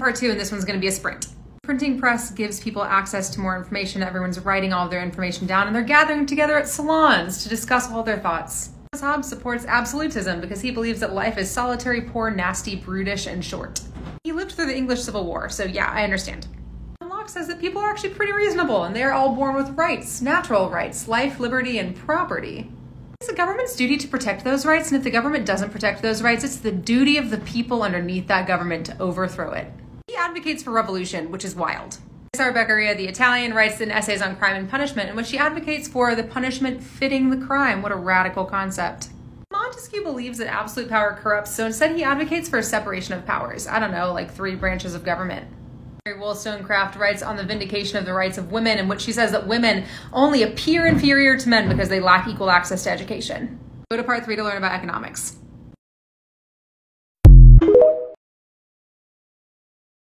part two, and this one's going to be a sprint. Printing press gives people access to more information. Everyone's writing all their information down, and they're gathering together at salons to discuss all their thoughts. Hobbes supports absolutism because he believes that life is solitary, poor, nasty, brutish, and short. He lived through the English Civil War, so yeah, I understand. Locke says that people are actually pretty reasonable and they're all born with rights, natural rights, life, liberty, and property. It's the government's duty to protect those rights, and if the government doesn't protect those rights, it's the duty of the people underneath that government to overthrow it. Advocates for revolution, which is wild. Cesare Beccaria, the Italian, writes in Essays on Crime and Punishment, in which he advocates for the punishment fitting the crime. What a radical concept. Montesquieu believes that absolute power corrupts, so instead he advocates for a separation of powers. I don't know, like three branches of government. Mary Wollstonecraft writes on the vindication of the rights of women, in which she says that women only appear inferior to men because they lack equal access to education. Go to part three to learn about economics.